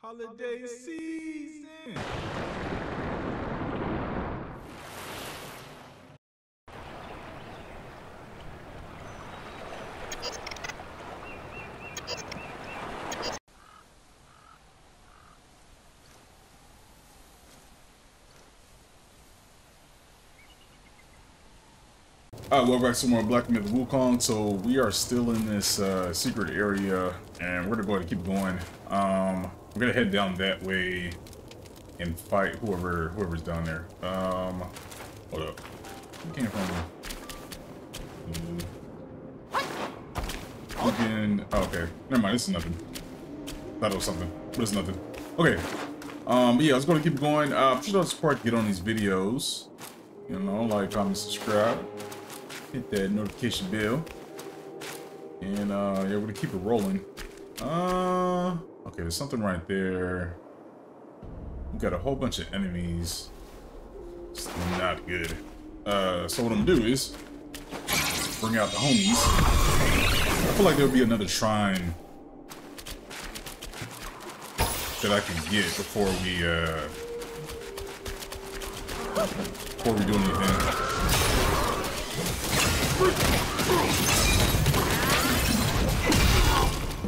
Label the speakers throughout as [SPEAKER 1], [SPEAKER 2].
[SPEAKER 1] Holiday season. Alright, welcome back to more Black Myth Wukong. So we are still in this uh, secret area, and we're gonna go ahead and keep going. Um, we're gonna head down that way and fight whoever whoever's down there. Um, hold up, who came from? You can. Oh, okay, never mind. This is nothing. Thought it was something, but it's nothing. Okay. Um, yeah, let's go to keep going. Uh, I'm sure support to get on these videos. You know, like, comment, subscribe hit that notification bell. And uh yeah, we're gonna keep it rolling. Uh okay, there's something right there. We got a whole bunch of enemies. It's not good. Uh so what I'm gonna do is bring out the homies. I feel like there'll be another shrine that I can get before we uh before we do anything.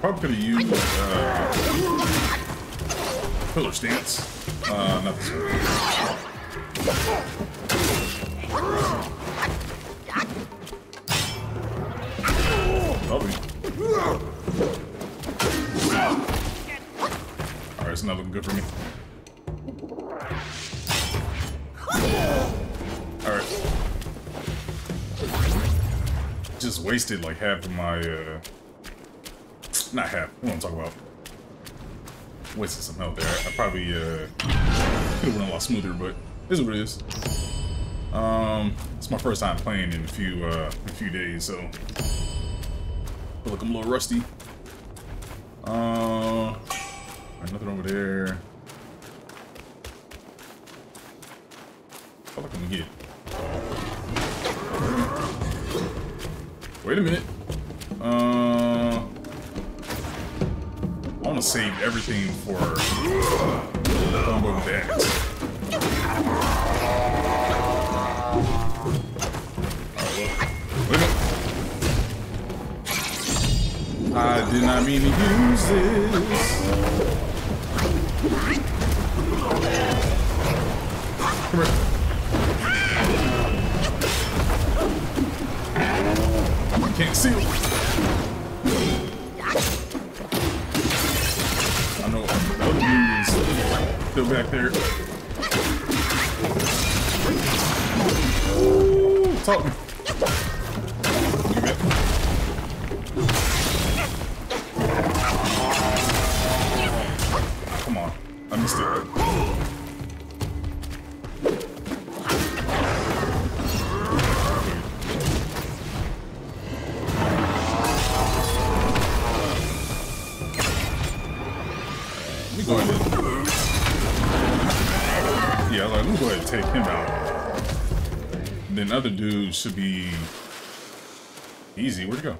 [SPEAKER 1] Probably could have used uh, pillar stance. Uh, not this one. Alright, it's not looking good for me. Alright. Just wasted like half of my, uh... Not half, what am I talking about? Wasted some health there. I probably, uh... Could've went a lot smoother, but this is what it is. Um, it's my first time playing in a few, uh, a few days, so... Feel like I'm a little rusty. Uh... Nothing over there. What can get? Wait a minute. Uh, want to save everything for uh, combo well, wait a minute. I did not mean to use this. Come here. can't see back there. Ooh, talk take him out. Then other dudes should be easy. Where'd he go?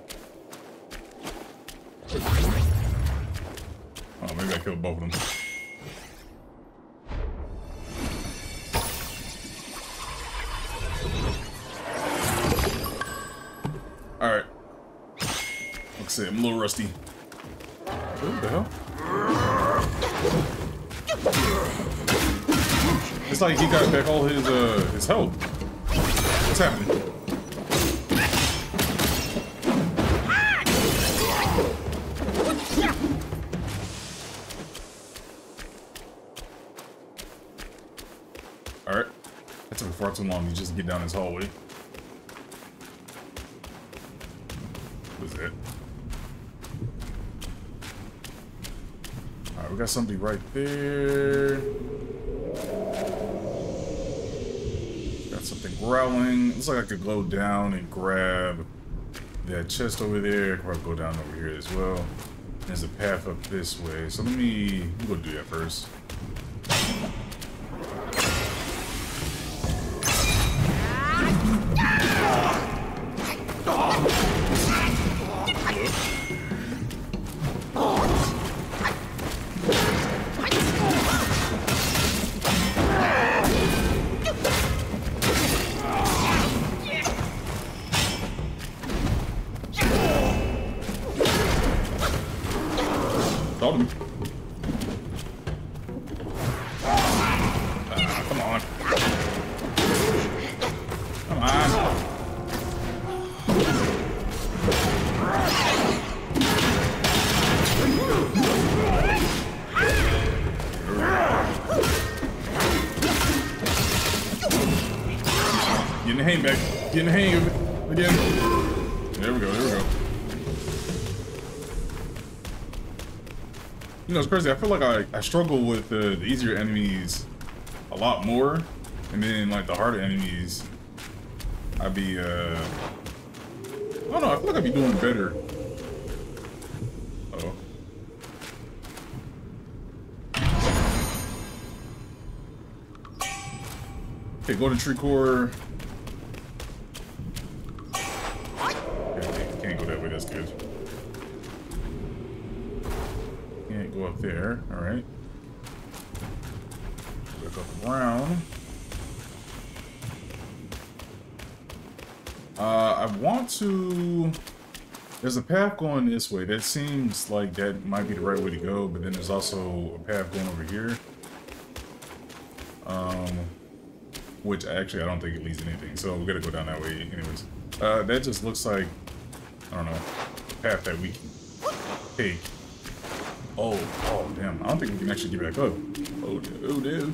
[SPEAKER 1] Oh, maybe I killed both of them. Alright. Like I said, I'm a little rusty. Like he got back all his uh his health. What's happening? Alright. That took far too long to just get down this hallway. What is that? Alright, we got somebody right there. Something growling. Looks like I could go down and grab that chest over there. I could probably go down over here as well. There's a path up this way. So let me, let me go do that first. The hang of it again. There we go, there we go. You know, it's crazy. I feel like I, I struggle with the, the easier enemies a lot more. And then, like, the harder enemies, I'd be, uh... I don't know, I feel like I'd be doing better. Uh oh Okay, golden tree core. There. Alright. Back up around. Uh, I want to... There's a path going this way. That seems like that might be the right way to go, but then there's also a path going over here. Um, which actually I don't think it leads to anything, so we're gonna go down that way anyways. Uh, that just looks like, I don't know, path that we can take Oh, oh, damn. I don't think we can actually get back up. Oh, oh, dude.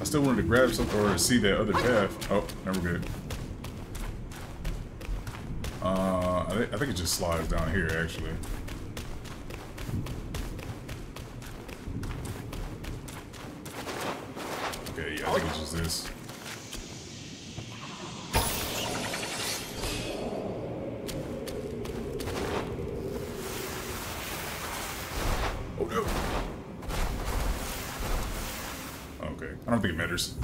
[SPEAKER 1] I still wanted to grab something or see that other path. Oh, never good. Uh, I, th I think it just slides down here, actually. Okay, yeah, I think it's just this. Oh, don't think it matters.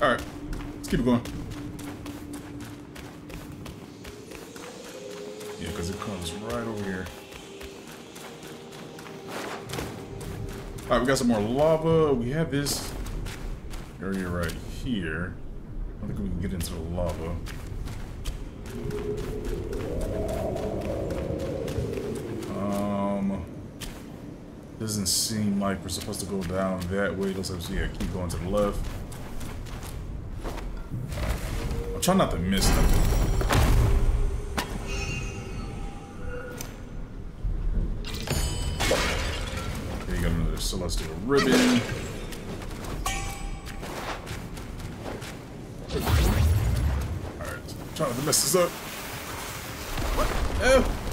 [SPEAKER 1] Alright. Let's keep it going. Yeah, because it comes right over here. Alright, we got some more lava. We have this area right here. I think we can get into the lava. Doesn't seem like we're supposed to go down that way. Looks like we yeah, keep going to the left. I'm trying not to miss them. Okay, you got another celestial ribbon. Alright, trying not to mess this up. Oh!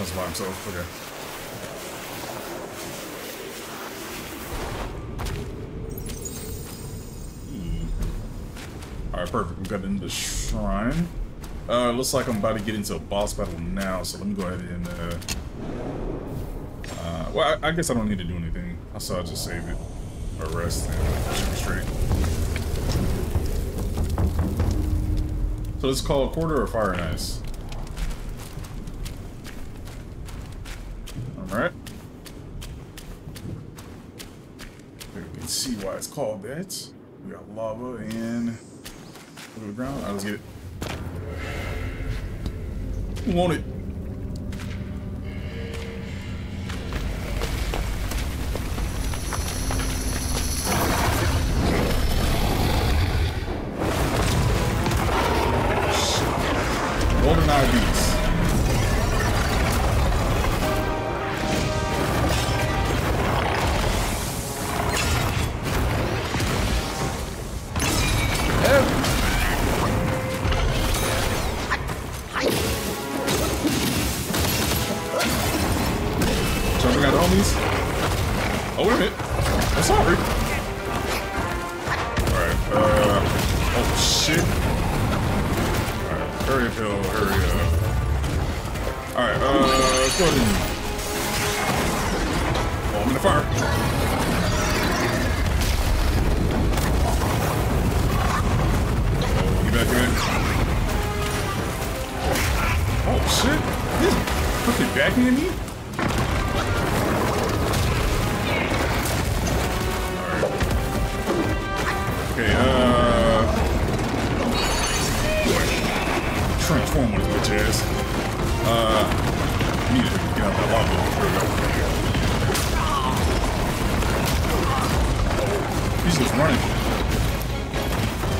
[SPEAKER 1] Jumps by himself. Okay. Alright, perfect. We got into the shrine. Uh, looks like I'm about to get into a boss battle now, so let me go ahead and, uh... uh well, I, I, guess I don't need to do anything. I'll just save it. Or rest and shoot straight. So this is called Quarter of Fire and Ice? Alright. You can see why it's called that. We got lava and the ground. Alright, let's get it. Want it? Okay, uh... Transform his bitch ass. Uh, need to get out that lava. Go. He's just running.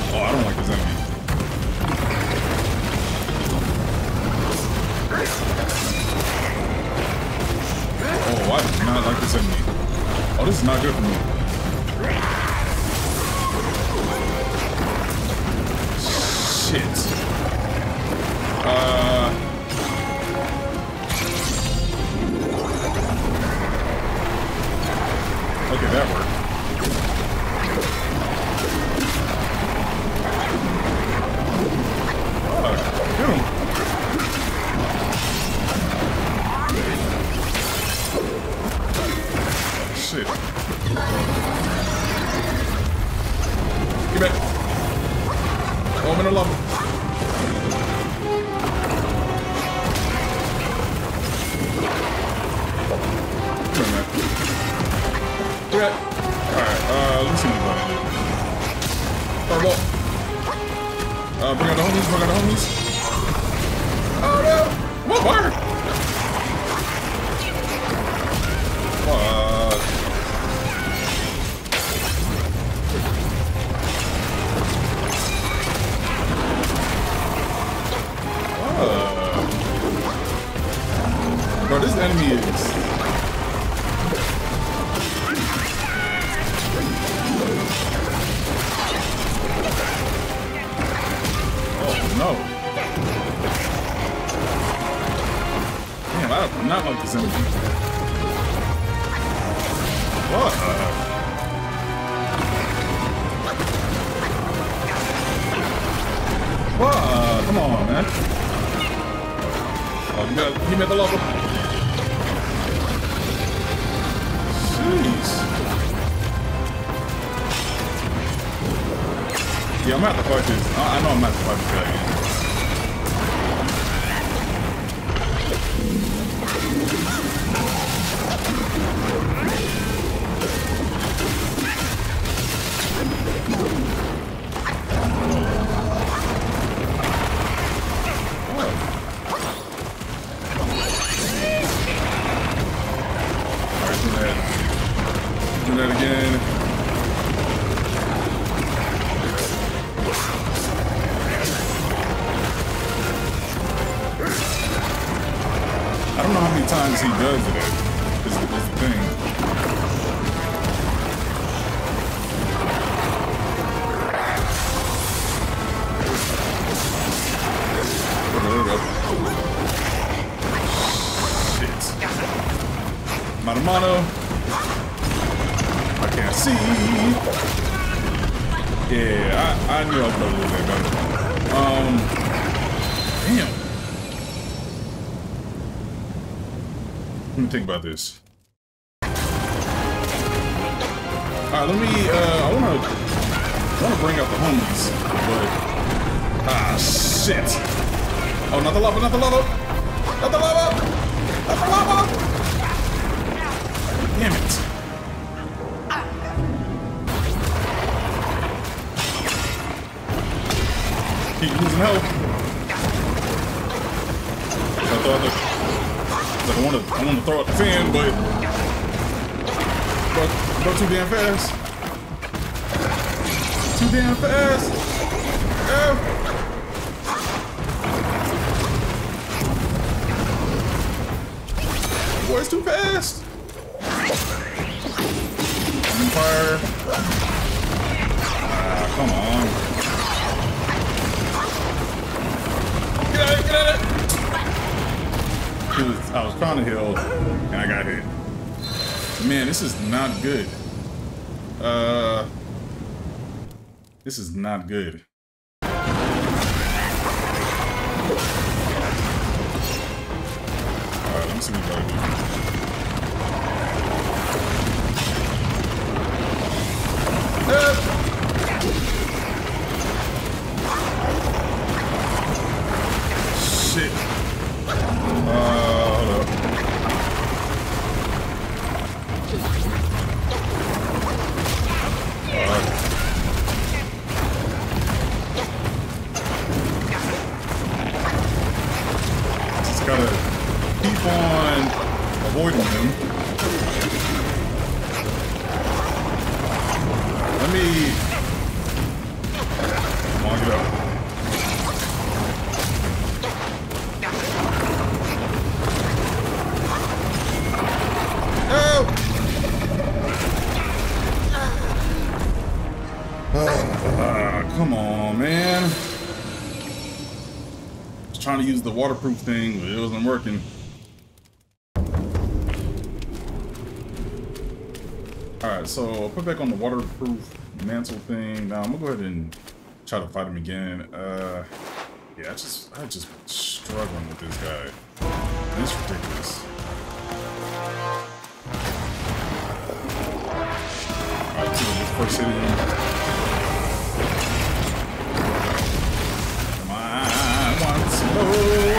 [SPEAKER 1] Oh, I don't like this enemy. Oh, I do not like this enemy. Oh, this is not good for me. Shit. Get back. Oh, I'm in a lava. Come on, man. Okay. Alright, uh, let's see what. Fireball. Uh, bring out the homies, bring out the homies. Oh no! Come fire! Enemy is Oh no. Damn, I do not like this enemy. What? What? Come on, man. Oh, you got he made the level. Yeah, I'm gonna have fight. I, know I'm have to fight I don't know how many times he does it. Is, is the thing. Shit. Mano. I can't see. Yeah, I, I knew I was gonna lose that better. Um, me think about this. Alright, let me, uh, I wanna, I wanna bring out the homies, but, ah, shit. Oh, not the lava, not the lava! Not the lava! Not the lava! Damn it. Keep losing health. I thought like I want to, I want to throw out the fan, but but go too damn fast. Too damn fast. Oh. Boy, it's too fast. Fire. Ah, come on. Get out of it, get out of it. Was, I was trying to heal, and I got hit. Man, this is not good. Uh, this is not good. The waterproof thing, but it wasn't working. Alright, so I'll put back on the waterproof mantle thing. Now I'm gonna go ahead and try to fight him again. Uh yeah, I just I just struggling with this guy. It's ridiculous. Alright, so the first hit. On,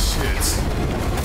[SPEAKER 1] Shit.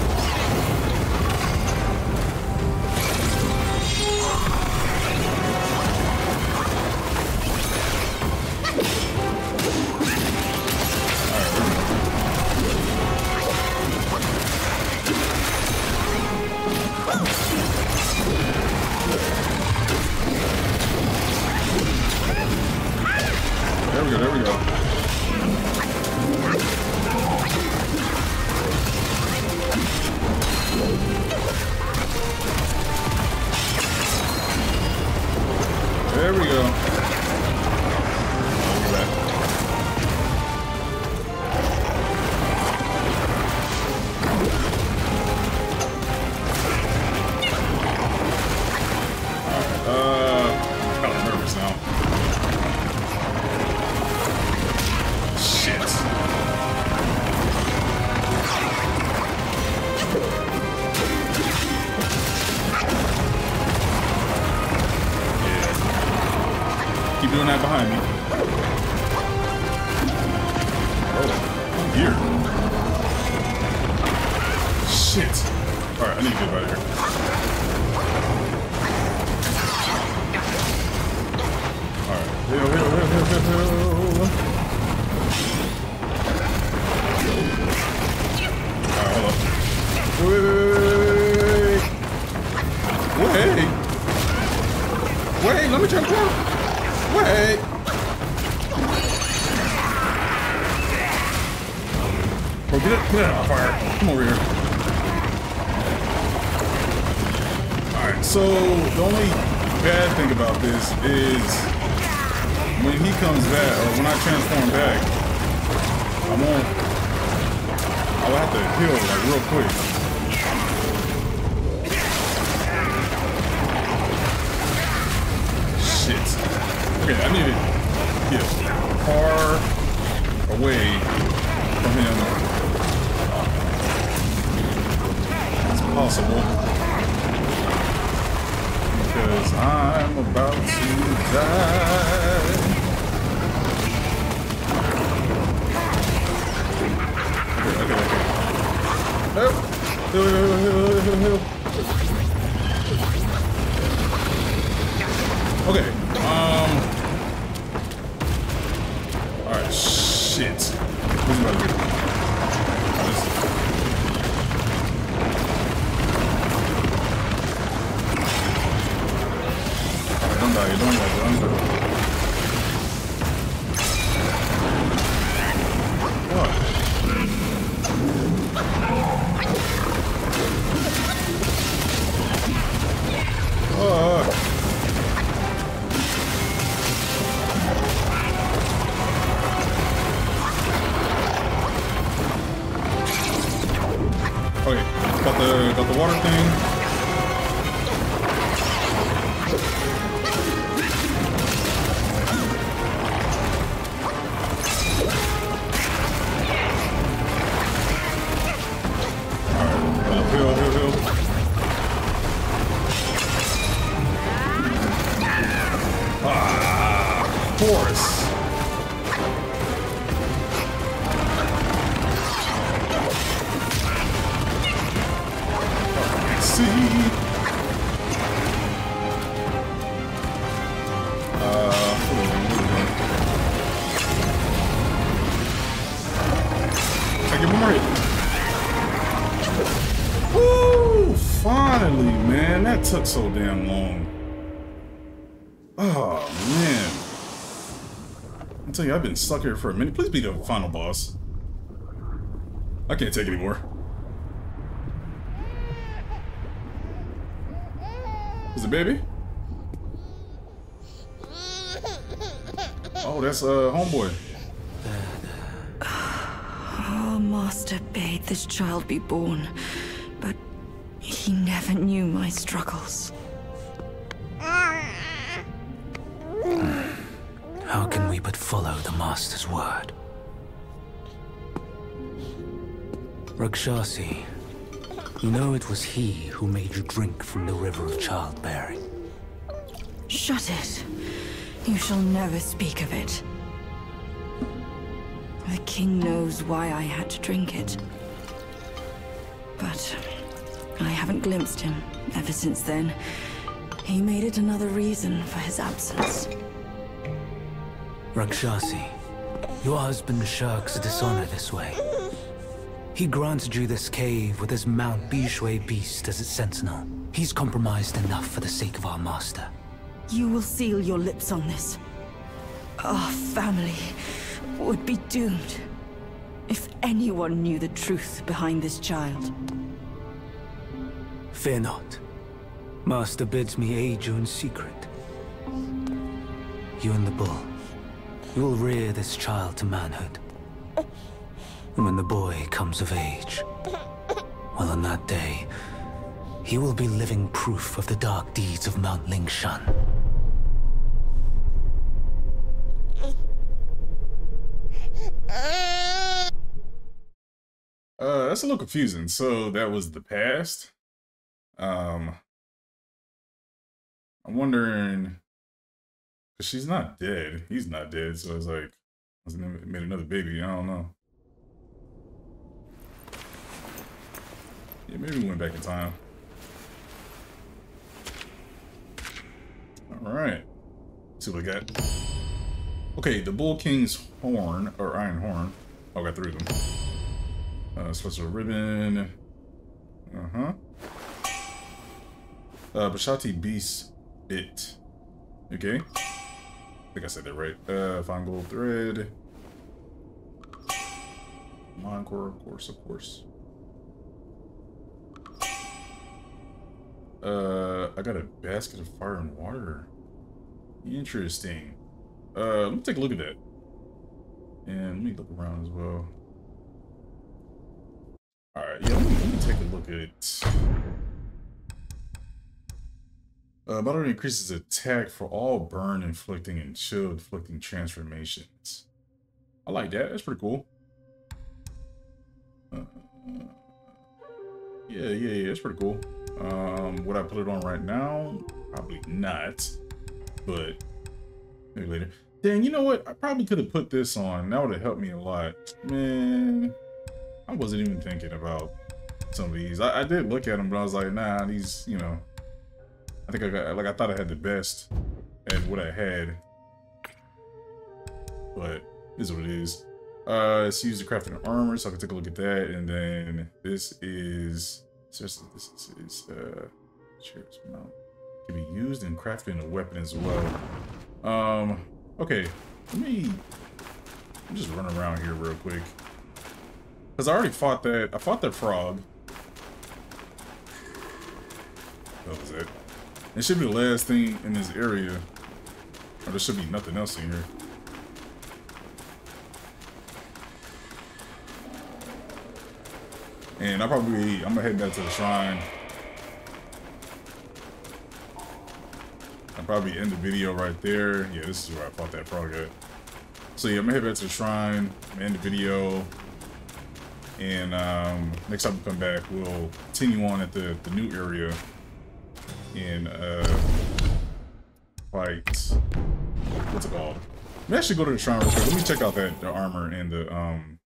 [SPEAKER 1] Doing that behind me. Oh. Shit. Alright, I need to get out of here. Comes back, or uh, when I transform back, I won't, I'll have to heal like real quick. Shit. Okay, I need to get far away from him as possible. Because I'm about to die. Nope. Heal, heal, heal, heal, heal. Okay. Um. Alright, shit. Who's about to? Alright, don't die, don't die, don't die. Took so damn long. Oh, man. I tell you, I've been stuck here for a minute. Please be the final boss. I can't take anymore. Is it baby? Oh, that's uh homeboy.
[SPEAKER 2] Our master bade this child be born. Never knew my struggles.
[SPEAKER 3] How can we but follow the Master's word? Rakshasi, you know it was he who made you drink from the river of childbearing.
[SPEAKER 2] Shut it. You shall never speak of it. The king knows why I had to drink it. But I haven't glimpsed him ever since then. He made it another reason for his absence.
[SPEAKER 3] Rakshasi, your husband shirks dishonor this way. He granted you this cave with his Mount Bishui beast as its sentinel. He's compromised enough for the sake of our master.
[SPEAKER 2] You will seal your lips on this. Our family would be doomed if anyone knew the truth behind this child.
[SPEAKER 3] Fear not. Master bids me aid you in secret. You and the bull. You will rear this child to manhood. And when the boy comes of age, well, on that day, he will be living proof of the dark deeds of Mount Lingshan.
[SPEAKER 1] Uh, that's a little confusing. So that was the past? Um, I'm wondering, cause she's not dead. He's not dead, so it's like, I made another baby. I don't know. Yeah, maybe we went back in time. All right. Let's see what we got. Okay, the Bull King's horn or iron horn. Oh, I got three of them. Uh, special ribbon. Uh huh. Uh, Bashati Beast Bit. Okay. I think I said that right. Uh, fine gold thread. Encore, of course, of course. Uh, I got a basket of fire and water. Interesting. Uh, let me take a look at that. And let me look around as well. Alright, yeah, let me, let me take a look at it. Uh, Battle increases attack for all burn inflicting and chill inflicting transformations. I like that. That's pretty cool. Uh, yeah, yeah, yeah. That's pretty cool. Um, would I put it on right now? Probably not. But maybe later. Dang, you know what? I probably could have put this on. That would have helped me a lot. Man, I wasn't even thinking about some of these. I, I did look at them, but I was like, nah, these, you know, I think I got, like, I thought I had the best at what I had. But is what it is. Uh, it's used to craft an armor, so I can take a look at that. And then this is, seriously, this is, uh, cheers mount. Can be used in crafting a weapon as well. Um, okay, let me just run around here real quick. Because I already fought that, I fought that frog. That was it. It should be the last thing in this area. Or there should be nothing else in here. And I probably, I'm gonna head back to the shrine. I'll probably end the video right there. Yeah, this is where I fought that frog at. So yeah, I'm gonna head back to the shrine, end the video. And um, next time we come back, we'll continue on at the, the new area in uh, fight, what's it called? Let me actually go to the shrine real quick. Let me check out that the armor and the um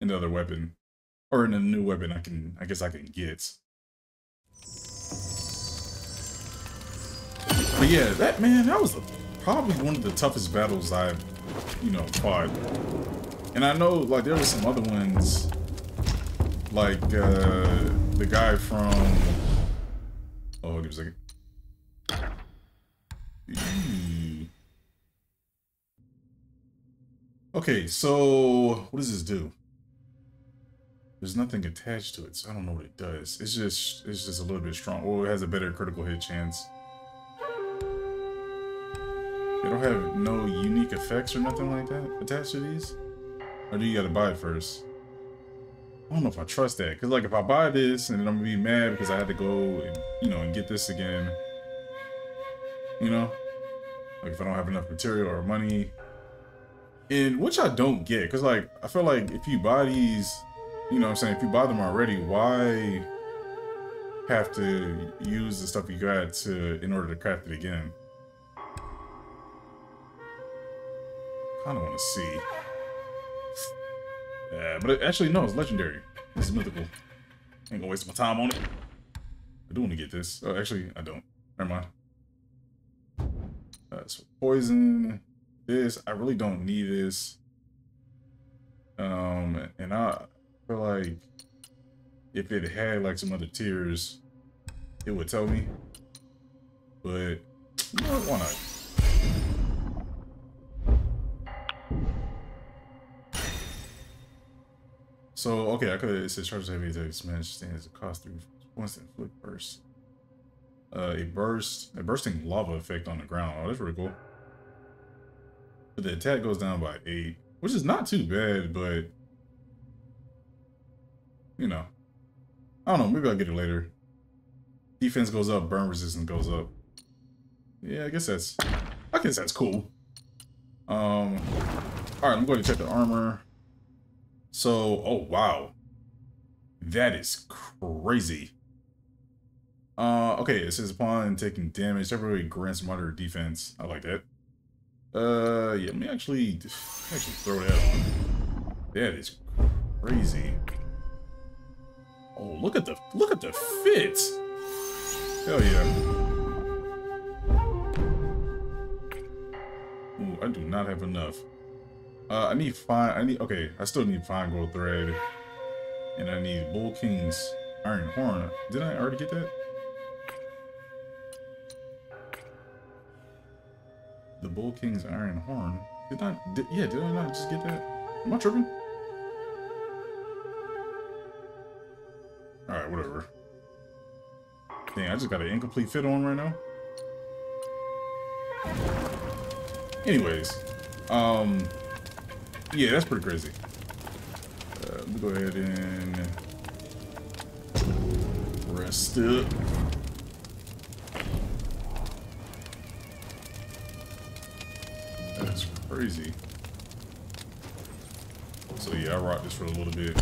[SPEAKER 1] and the other weapon. Or in a new weapon I can I guess I can get. But yeah, that man, that was probably one of the toughest battles I've, you know, fought. And I know like there were some other ones like uh the guy from Oh, give me a second. Okay, so what does this do? There's nothing attached to it, so I don't know what it does. It's just it's just a little bit strong. Well, it has a better critical hit chance. They don't have no unique effects or nothing like that attached to these? Or do you gotta buy it first? I don't know if I trust that. Because, like, if I buy this and then I'm to be mad because I had to go and, you know, and get this again. You know? Like, if I don't have enough material or money. And, which I don't get. Because, like, I feel like if you buy these, you know what I'm saying? If you buy them already, why have to use the stuff you got to, in order to craft it again? kind of want to see. Yeah, but it, actually, no, it's legendary. This is mythical. Ain't gonna waste my time on it. I do want to get this. Oh, actually, I don't. Never mind. So poison. This, I really don't need this. Um, and I feel like if it had like some other tiers, it would tell me. But, you know, why not? So, okay, I could have said charges heavy attack smash stands cost through once inflict burst. Uh, a burst, a bursting lava effect on the ground. Oh, that's really cool. But the attack goes down by eight, which is not too bad, but you know, I don't know. Maybe I'll get it later. Defense goes up, burn resistance goes up. Yeah, I guess that's, I guess that's cool. Um, all right, I'm going to check the armor. So, oh wow. That is crazy. Uh, okay, it says upon taking damage, temporarily grants moderate defense. I like that. Uh, yeah, let me actually, actually throw that on. That is crazy. Oh, look at the, look at the fit. Hell yeah. Ooh, I do not have enough. Uh, I need fine. I need. Okay, I still need fine gold thread, and I need Bull King's iron horn. Did I already get that? The Bull King's iron horn. Did I? Did, yeah, did I not just get that? Am I tripping? All right, whatever. Dang, I just got an incomplete fit on right now. Anyways, um, yeah, that's pretty crazy. Uh, let me go ahead and rest up. Crazy. So yeah, I rocked this for a little bit.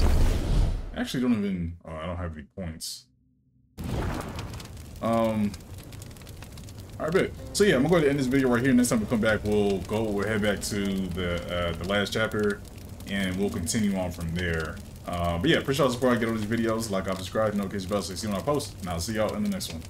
[SPEAKER 1] I actually don't even, oh, I don't have any points. Um, all right, bet. So yeah, I'm gonna go ahead and end this video right here. Next time we come back, we'll go, we'll head back to the uh, the last chapter, and we'll continue on from there. Uh, but yeah, appreciate all the support I get on these videos. Like, I'll subscribe, notification bell so you see when I post, and I'll see y'all in the next one.